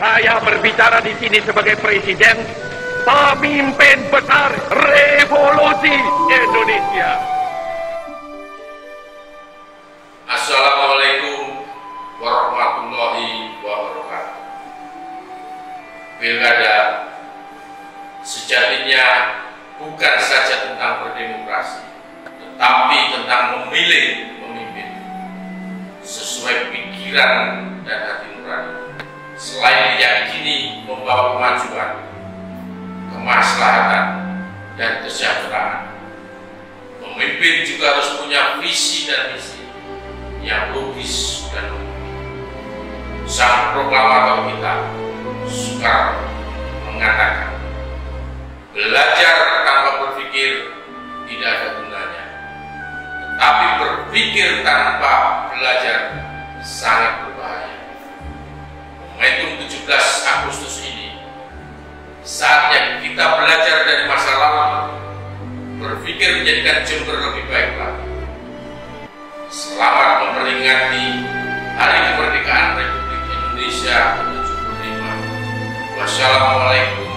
Saya berbicara di sini sebagai presiden, pemimpin besar revolusi Indonesia. Assalamualaikum warahmatullahi wabarakatuh. Pilkada sejatinya bukan saja tentang berdemokrasi, tetapi tentang memilih pemimpin sesuai pikiran dan hati. Selain diyakini membawa kemajuan, kemaslahatan, dan kesejahteraan, pemimpin juga harus punya visi dan misi yang logis dan logis. Sang proklamator kita, Soekarno, mengatakan, belajar tanpa berpikir tidak ada gunanya. Tetapi berpikir tanpa belajar sangat berpikir menjadikan Jember lebih baik lagi. Selamat memperingati Hari Kemerdekaan Republik Indonesia ke-75. Wassalamualaikum